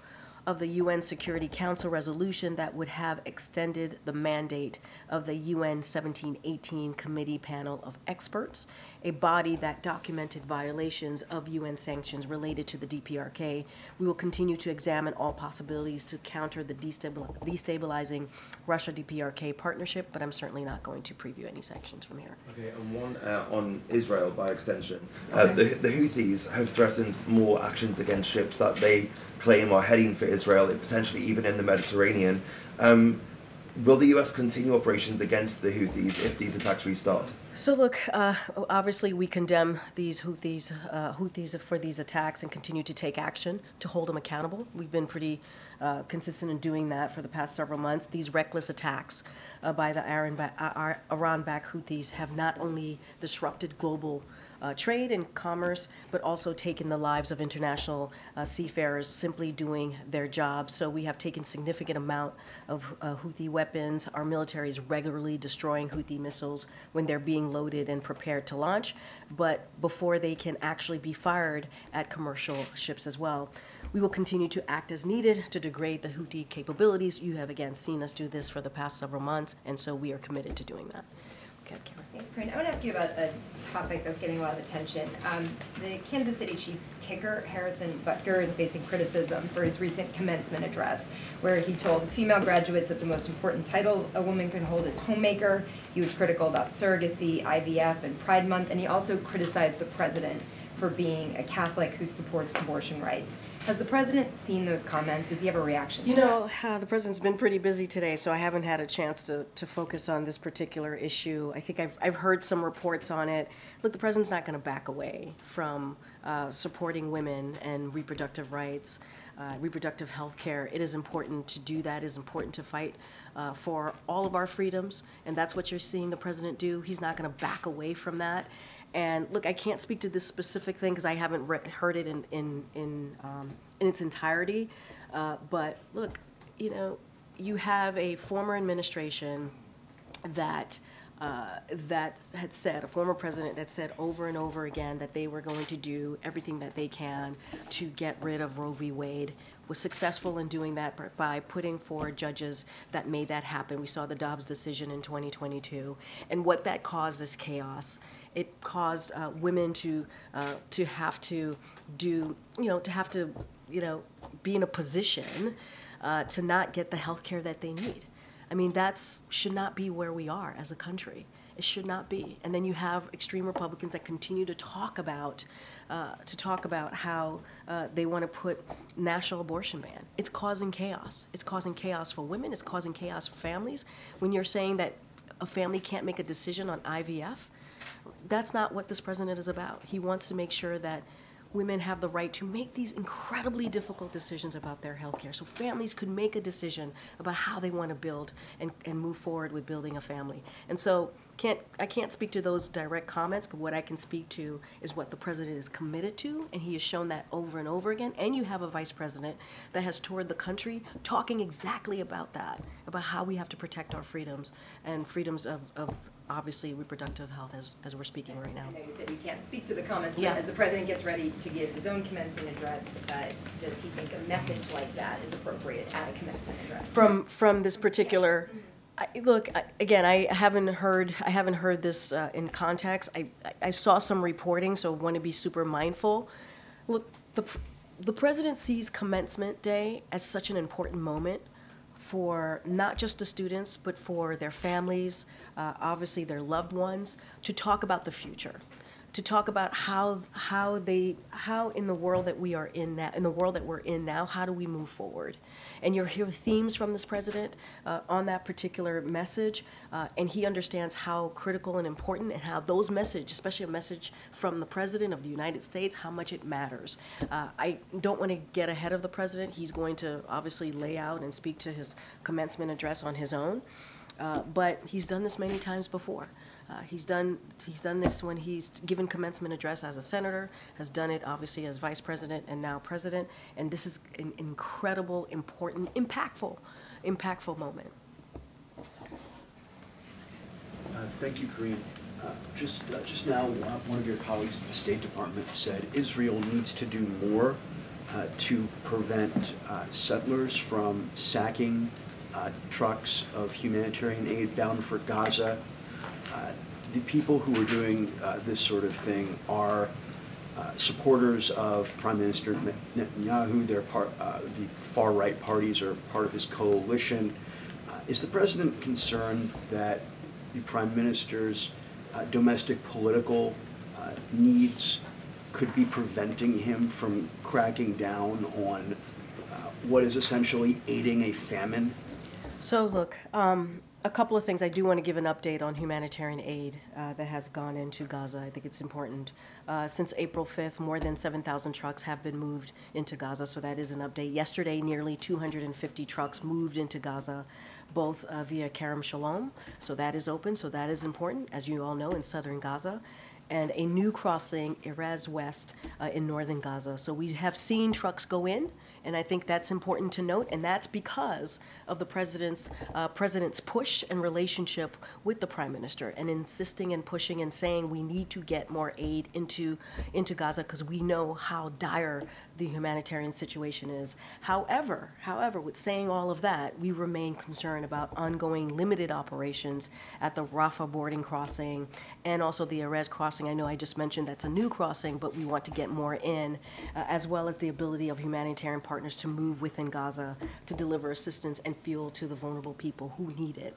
of the UN Security Council resolution that would have extended the mandate of the UN 1718 Committee Panel of Experts, a body that documented violations of UN sanctions related to the DPRK. We will continue to examine all possibilities to counter the destabil- destabilizing Russia DPRK partnership, but I'm certainly not going to preview any sanctions from here. Okay, and one uh, on Israel by extension. Uh, the, the Houthis have threatened more actions against ships that they claim are heading for Israel, potentially even in the Mediterranean. Um, will the US continue operations against the Houthis if these attacks restart? So look, uh, obviously we condemn these Houthis, uh, Houthis for these attacks and continue to take action to hold them accountable. We've been pretty uh, consistent in doing that for the past several months. These reckless attacks uh, by the Iran-backed Houthis have not only disrupted global uh, trade and commerce, but also taken the lives of international uh, seafarers simply doing their job. So we have taken significant amount of uh, Houthi weapons. Our military is regularly destroying Houthi missiles when they're being loaded and prepared to launch, but before they can actually be fired at commercial ships as well. We will continue to act as needed to degrade the Houthi capabilities. You have again seen us do this for the past several months, and so we are committed to doing that. Thanks, Karine. I want to ask you about a topic that's getting a lot of attention. Um, the Kansas City Chiefs kicker, Harrison Butker, is facing criticism for his recent commencement address, where he told female graduates that the most important title a woman can hold is homemaker. He was critical about surrogacy, IVF, and Pride Month, and he also criticized the president for being a Catholic who supports abortion rights. Has the president seen those comments? Does he have a reaction? You know, uh, the president's been pretty busy today, so I haven't had a chance to, to focus on this particular issue. I think I've, I've heard some reports on it. Look, the president's not going to back away from uh, supporting women and reproductive rights, uh, reproductive health care. It is important to do that. It is important to fight uh, for all of our freedoms, and that's what you're seeing the president do. He's not going to back away from that. And look, I can't speak to this specific thing because I haven't re- heard it in in in, um, in its entirety. Uh, but look, you know, you have a former administration that. Uh, that had said, a former president that said over and over again that they were going to do everything that they can to get rid of Roe v. Wade, was successful in doing that by putting forward judges that made that happen. We saw the Dobbs decision in 2022. And what that caused is chaos it caused uh, women to uh, to have to do you know to have to you know be in a position uh, to not get the health care that they need. I mean that's should not be where we are as a country. It should not be. And then you have extreme Republicans that continue to talk about uh, to talk about how uh, they want to put national abortion ban. It's causing chaos. It's causing chaos for women. It's causing chaos for families. When you're saying that a family can't make a decision on IVF, That's not what this president is about. He wants to make sure that women have the right to make these incredibly difficult decisions about their health care. So families could make a decision about how they want to build and, and move forward with building a family. And so can't, I can't speak to those direct comments, but what I can speak to is what the president is committed to, and he has shown that over and over again. And you have a vice president that has toured the country talking exactly about that, about how we have to protect our freedoms and freedoms of, of obviously reproductive health as, as we're speaking right now. I know you said you can't speak to the comments, Yeah. but as the president gets ready to give his own commencement address, uh, does he think a message like that is appropriate at a commencement address? From, from this particular, I, look, I, again, I haven't heard, I haven't heard this uh, in context. I, I- I saw some reporting, so want to be super mindful. Look, the, pr- the president sees commencement day as such an important moment for not just the students, but for their families, uh, obviously their loved ones, to talk about the future, to talk about how how they how in the world that we are in now, in the world that we're in now, how do we move forward? And you'll hear themes from this president uh, on that particular message, uh, and he understands how critical and important, and how those messages, especially a message from the president of the United States, how much it matters. Uh, I don't want to get ahead of the president. He's going to obviously lay out and speak to his commencement address on his own. Uh, but he's done this many times before. Uh, he's done he's done this when he's given commencement address as a senator, has done it obviously as vice president and now president, and this is an incredible, important, impactful, impactful moment. Uh, Thank you, Karine. Uh, Just, uh, just now, uh, one of your colleagues at the State Department said Israel needs to do more uh, to prevent settlers from sacking trucks of humanitarian aid bound for Gaza. Uh, The people who are doing uh, this sort of thing are uh, supporters of Prime Minister Netanyahu. They're part, the far-right parties are part of his coalition. Is the president concerned that the prime minister's domestic political needs could be preventing him from cracking down on uh, what is essentially aiding a famine? So look, um, a couple of things. I do want to give an update on humanitarian aid uh, that has gone into Gaza. I think it's important. Uh, since April 5th, more than 7,000 trucks have been moved into Gaza, so that is an update. Yesterday, nearly 250 trucks moved into Gaza, both uh, via Kerem Shalom, so that is open, so that is important, as you all know, in southern Gaza and a new crossing, Erez West, uh, in northern Gaza. So we have seen trucks go in, and I think that's important to note, and that's because of the president's uh, president's push and relationship with the prime minister, and insisting and pushing and saying we need to get more aid into into Gaza because we know how dire the humanitarian situation is. However, however, with saying all of that, we remain concerned about ongoing limited operations at the Rafah boarding crossing and also the Erez crossing. I know I just mentioned that's a new crossing, but we want to get more in, uh, as well as the ability of humanitarian partners to move within Gaza to deliver assistance and fuel to the vulnerable people who need it.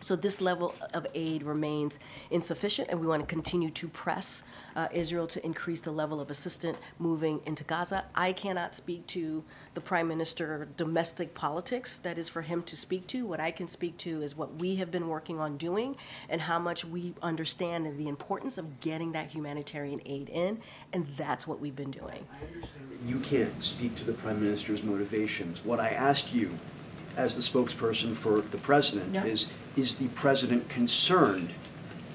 So this level of aid remains insufficient, and we want to continue to press uh, Israel to increase the level of assistance moving into Gaza. I cannot speak to the prime minister domestic politics. That is for him to speak to. What I can speak to is what we have been working on doing and how much we understand the importance of getting that humanitarian aid in, and that's what we've been doing. i understand You can't speak to the prime minister's motivations. What I asked you, as the spokesperson for the president, Yeah. is, is the president concerned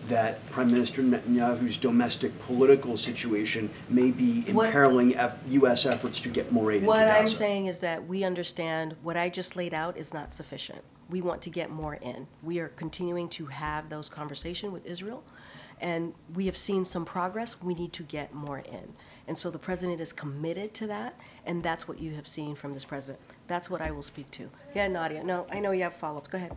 that Prime Minister Netanyahu's domestic political situation may be What- imperiling F- U.S. efforts to get more aid into What I'm saying is that we understand what I just laid out is not sufficient. We want to get more in. We are continuing to have those conversations with Israel, and we have seen some progress. We need to get more in. And so the president is committed to that, and that's what you have seen from this president. That's what I will speak to. Yeah, Nadia. No, I know you have follow-ups. Go ahead.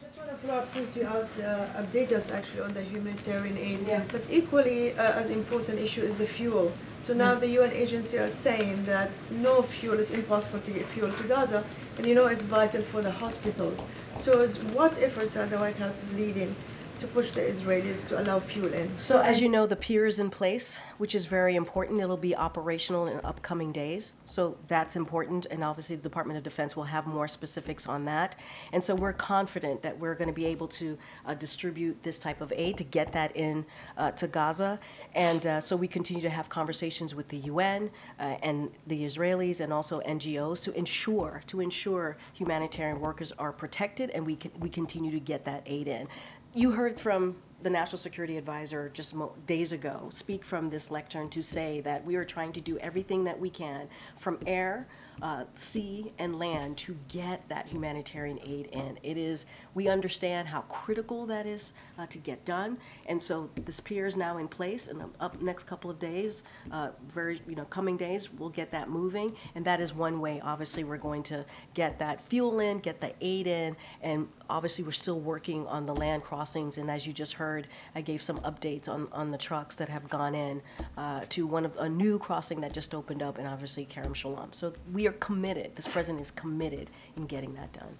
Just want to follow up since you out, uh, update us actually on the humanitarian aid. Yeah. But equally uh, as important issue is the fuel. So now the UN agency are saying that no fuel is impossible to get fuel to Gaza, and you know it's vital for the hospitals. So is, what efforts are the White House is leading to push the Israelis to allow fuel in. So as you know, the pier is in place, which is very important. It'll be operational in upcoming days. So that's important, and obviously the Department of Defense will have more specifics on that. And so we're confident that we're going to be able to uh, distribute this type of aid to get that in uh, to Gaza. And uh, so we continue to have conversations with the UN uh, and the Israelis and also NGOs to ensure to ensure humanitarian workers are protected and we can, we continue to get that aid in. You heard from the National Security Advisor just days ago speak from this lectern to say that we are trying to do everything that we can from air, uh, sea, and land to get that humanitarian aid in. It is, we understand how critical that is uh, to get done. And so this pier is now in place, and up next couple of days, uh, very, you know, coming days, we'll get that moving. And that is one way, obviously, we're going to get that fuel in, get the aid in, and obviously, we're still working on the land crossings. And as you just heard, I gave some updates on, on the trucks that have gone in uh, to one of a new crossing that just opened up, and obviously Kerem Shalom. So we are committed. This president is committed in getting that done.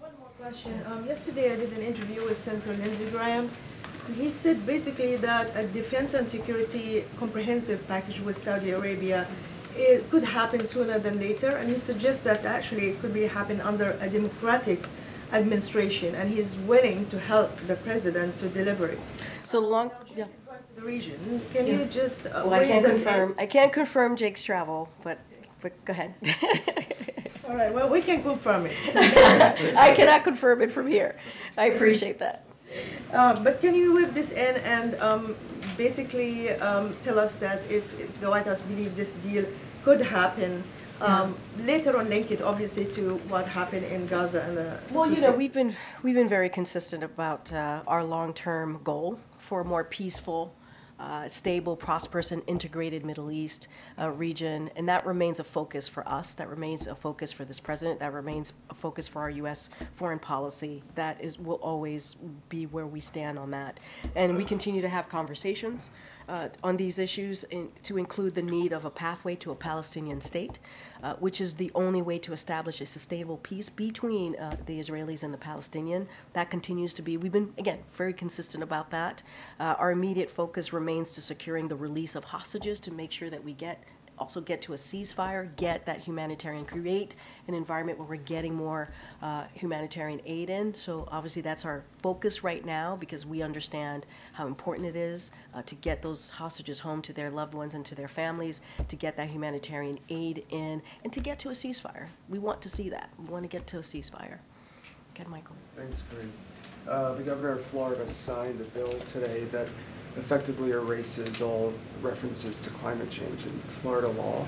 One more question. Um, yesterday I did an interview with Senator Lindsey Graham. He said basically that a defense and security comprehensive package with Saudi Arabia it could happen sooner than later. And he suggests that actually it could be happen under a democratic administration. And he's willing to help the president to deliver it. So long, yeah. The region. Can Yeah. you just? Uh, Well, I can't confirm, I can't confirm Jake's travel, but, but go ahead. [laughs] All right. Well, we can confirm it. [laughs] I cannot confirm it from here. I appreciate that. Uh, But can you whip this in and um, basically um, tell us that if if the White House believes this deal could happen, um, later on link it obviously to what happened in Gaza and the. Well, you know, we've been, we've been very consistent about uh, our long-term goal for a more peaceful, uh, stable, prosperous, and integrated Middle East uh, region, and that remains a focus for us. That remains a focus for this president. That remains a focus for our U.S. foreign policy. That is will always be where we stand on that, and we continue to have conversations uh, on these issues in, to include the need of a pathway to a Palestinian state, uh, which is the only way to establish a sustainable peace between uh, the Israelis and the Palestinian. That continues to be, we've been, again, very consistent about that. Uh, our immediate focus remains to securing the release of hostages to make sure that we get also get to a ceasefire, get that humanitarian, create an environment where we're getting more uh, humanitarian aid in. So obviously that's our focus right now because we understand how important it is uh, to get those hostages home to their loved ones and to their families, to get that humanitarian aid in, and to get to a ceasefire. We want to see that. We want to get to a ceasefire. Okay, Michael. Thanks, Karine. Uh, the governor of Florida signed a bill today that effectively erases all references to climate change in Florida law.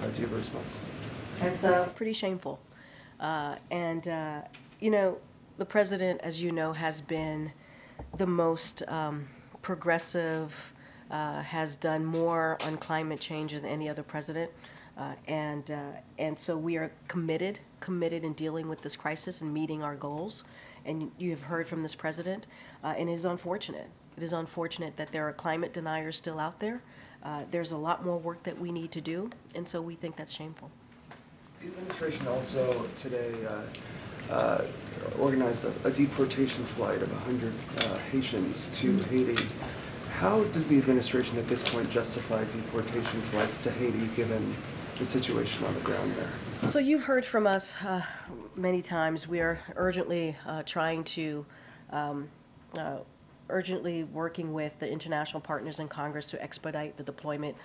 Uh, do you have a response? It's uh, pretty shameful. Uh, and, uh, you know, the president, as you know, has been the most um, progressive, uh, has done more on climate change than any other president. Uh, and, uh, and so we are committed, committed in dealing with this crisis and meeting our goals. And you have heard from this president, and it is unfortunate. It is unfortunate that there are climate deniers still out there. Uh, there's a lot more work that we need to do, and so we think that's shameful. The administration also today uh, uh, organized a, a deportation flight of 100 uh, Haitians to Haiti. How does the administration at this point justify deportation flights to Haiti given the situation on the ground there? So you've heard from us uh, many times. We are urgently uh, trying to, um, uh, urgently working with the international partners in Congress to expedite the deployment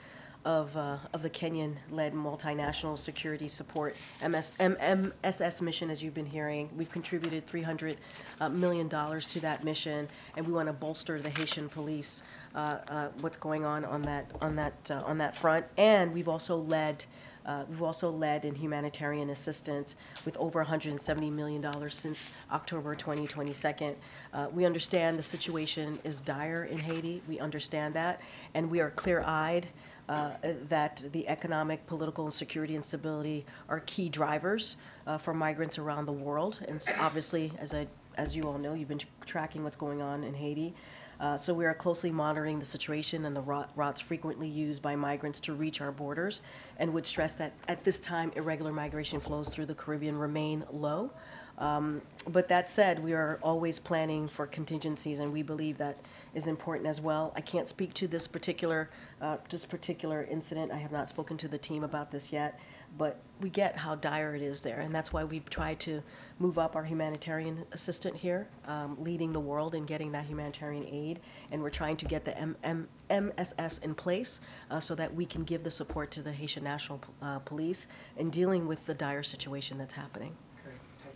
of, uh, of the Kenyan-led multinational security support MS, MMSS mission, as you've been hearing. We've contributed $300 uh, million to that mission, and we want to bolster the Haitian police, uh, uh, what's going on on that, on that, uh, on that front. And we've also led uh, we've also led in humanitarian assistance with over $170 million since October 2022. Uh, we understand the situation is dire in Haiti. We understand that. And we are clear eyed uh, that the economic, political, and security instability are key drivers uh, for migrants around the world. And so obviously, as, I, as you all know, you've been tr- tracking what's going on in Haiti. Uh, so we are closely monitoring the situation and the rou- routes frequently used by migrants to reach our borders, and would stress that at this time, irregular migration flows through the Caribbean remain low. Um, But that said, we are always planning for contingencies, and we believe that is important as well. I can't speak to this particular, uh, this particular incident. I have not spoken to the team about this yet, but we get how dire it is there, and that's why we've tried to move up our humanitarian assistant here, um, leading the world in getting that humanitarian aid, and we're trying to get the M- M- MSS in place uh, so that we can give the support to the Haitian National uh, Police in dealing with the dire situation that's happening.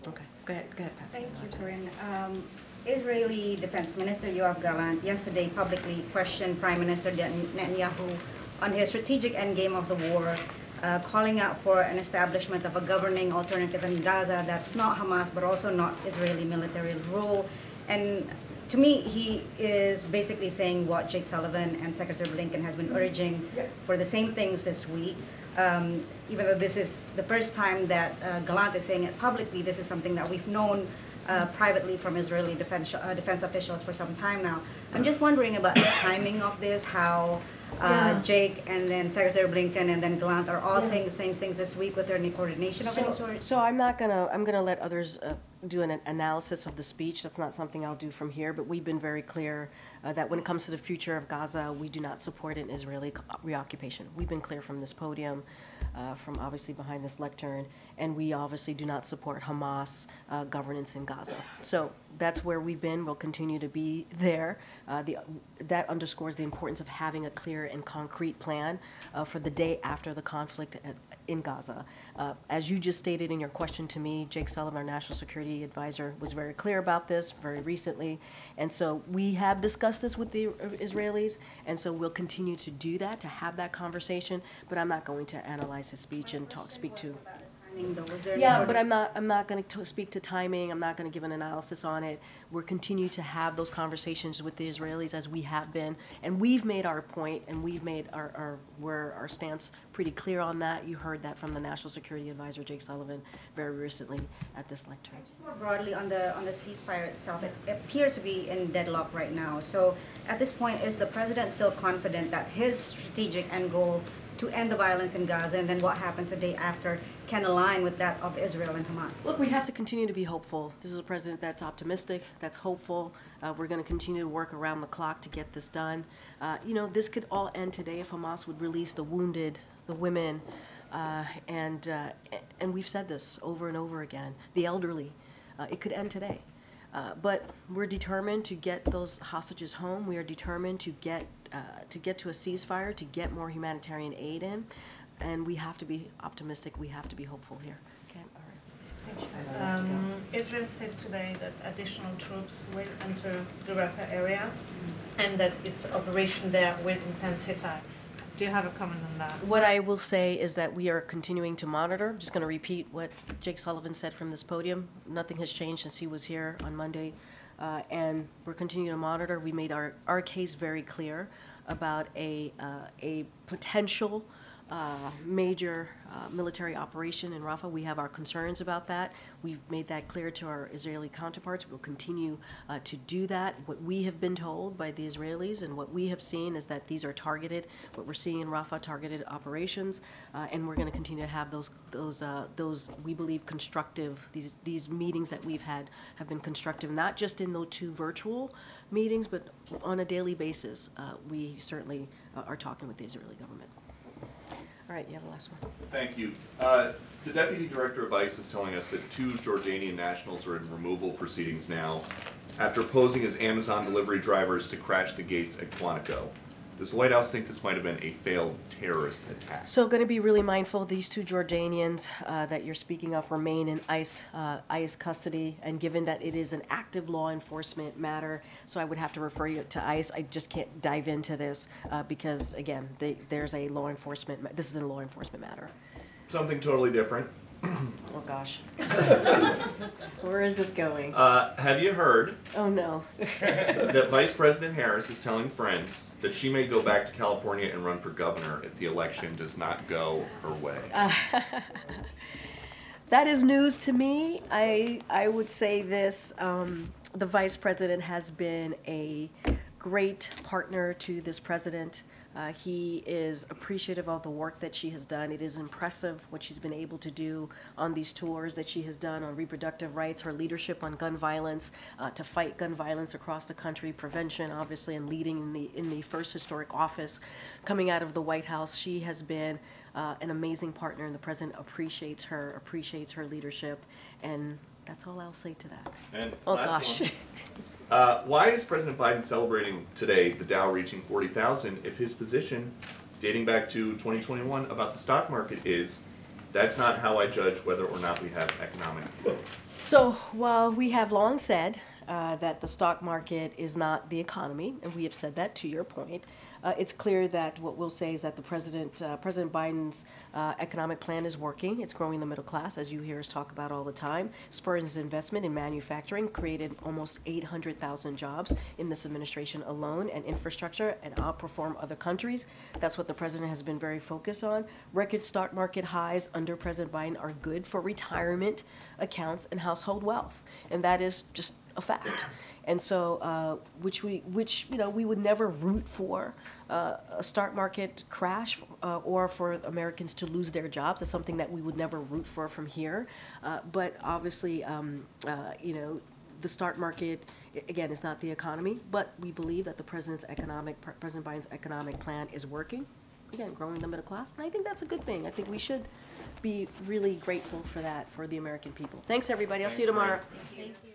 Okay, go ahead, go ahead, Patsy. Thank you, Karine. Um, Israeli Defense Minister Yoav Gallant yesterday publicly questioned Prime Minister Netanyahu on his strategic endgame of the war, uh, calling out for an establishment of a governing alternative in Gaza that's not Hamas but also not Israeli military rule. And to me, he is basically saying what Jake Sullivan and Secretary Blinken has been urging for the same things this week. Um, even though this is the first time that uh, Gallant is saying it publicly, this is something that we've known uh, privately from Israeli defense, uh, defense officials for some time now. I'm just wondering about the timing of this, how uh. Jake and then Secretary Blinken and then Gallant are all saying the same things this week. Was there any coordination of any So, sort? so I'm not gonna, I'm gonna let others uh, do an analysis of the speech. That's not something I'll do from here, but we've been very clear uh, that when it comes to the future of Gaza, we do not support an Israeli co- reoccupation. We've been clear from this podium, uh, from obviously behind this lectern, and we obviously do not support Hamas uh, governance in Gaza. So that's where we've been. We'll continue to be there. Uh, the, that underscores the importance of having a clear and concrete plan uh, for the day after the conflict at, in Gaza. Uh, as you just stated in your question to me, Jake Sullivan, our national security advisor, was very clear about this very recently. And so we have discussed this with the Israelis, and so we'll continue to do that, to have that conversation. But I'm not going to analyze his speech and talk, speak to. Timing, though, was there any Yeah, but I'm not, I'm not going to speak to timing, I'm not going to give an analysis on it. We're continue to have those conversations with the Israelis as we have been, and we've made our point, and we've made our, our, where our stance pretty clear on that. You heard that from the National Security Advisor, Jake Sullivan, very recently at this lectern. more broadly on the on the ceasefire itself, it appears to be in deadlock right now. So at this point, is the president still confident that his strategic end goal to end the violence in Gaza and then what happens the day after can align with that of Israel and Hamas? Look, we have to continue to be hopeful. This is a president that's optimistic, that's hopeful. Uh, we're going to continue to work around the clock to get this done. Uh, you know, this could all end today if Hamas would release the wounded, the women, uh, and uh, and we've said this over and over again. The elderly, uh, it could end today. Uh, but we're determined to get those hostages home. We are determined to get uh, to get to a ceasefire, to get more humanitarian aid in, and we have to be optimistic. We have to be hopeful here. Okay, all right. Um, Israel said today that additional troops will enter the Rafah area and that its operation there will intensify. Do you have a comment on that? What I will say is that we are continuing to monitor. I'm just going to repeat what Jake Sullivan said from this podium. Nothing has changed since he was here on Monday. Uh, and we're continuing to monitor. We made our, our case very clear about a, uh, a potential uh, major uh, military operation in Rafah. We have our concerns about that. We've made that clear to our Israeli counterparts. We'll continue uh, to do that. What we have been told by the Israelis and what we have seen is that these are targeted, what we're seeing in Rafah, targeted operations, uh, and we're going to continue to have those, those, uh, those we believe constructive, these, these meetings that we've had have been constructive, not just in those two virtual meetings, but on a daily basis. We certainly are talking with the Israeli government. All right, you have the last one. Thank you. Uh, The Deputy Director of ICE is telling us that two Jordanian nationals are in removal proceedings now after posing as Amazon delivery drivers to crash the gates at Quantico. Does the White House think this might have been a failed terrorist attack? So, going to be really mindful. These two Jordanians uh, that you're speaking of remain in ICE uh, ICE custody, and given that it is an active law enforcement matter, so I would have to refer you to ICE. I just can't dive into this uh, because, again, they, there's a law enforcement. ma- This is a law enforcement matter. Something totally different. Oh gosh, [laughs] where is this going? Uh, have you heard Oh no. that Vice President Harris is telling friends that she may go back to California and run for governor if the election does not go her way? Uh, [laughs] that is news to me. I I would say this: um, the vice president has been a great partner to this president. Uh, he is appreciative of the work that she has done. It is impressive what she's been able to do on these tours that she has done on reproductive rights, her leadership on gun violence, uh, to fight gun violence across the country, prevention, obviously, and leading in the in the first historic office coming out of the White House. She has been uh, an amazing partner, and the president appreciates her, appreciates her leadership, and that's all I'll say to that. And oh gosh. [laughs] Uh, why is President Biden celebrating today the Dow reaching 40,000 if his position, dating back to 2021, about the stock market is that's not how I judge whether or not we have economic growth? So while we have long said uh, that the stock market is not the economy, and we have said that to your point, uh, it's clear that what we'll say is that the president, uh, President Biden's uh, economic plan is working. It's growing the middle class, as you hear us talk about all the time. Spurs investment in manufacturing created almost 800,000 jobs in this administration alone, and infrastructure, and outperform other countries. That's what the president has been very focused on. Record stock market highs under President Biden are good for retirement accounts and household wealth, and that is just a fact. And so, uh, which we, which you know, we would never root for uh, a stock market crash uh, or for Americans to lose their jobs. It's something that we would never root for from here. Uh, but obviously, um, uh, you know, the stock market again is not the economy. But we believe that the president's economic, President Biden's economic plan is working. Again, growing the middle class, and I think that's a good thing. I think we should be really grateful for that for the American people. Thanks, everybody. I'll see you Thanks, tomorrow. Maria. Thank you.